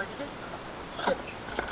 っぱい出てか。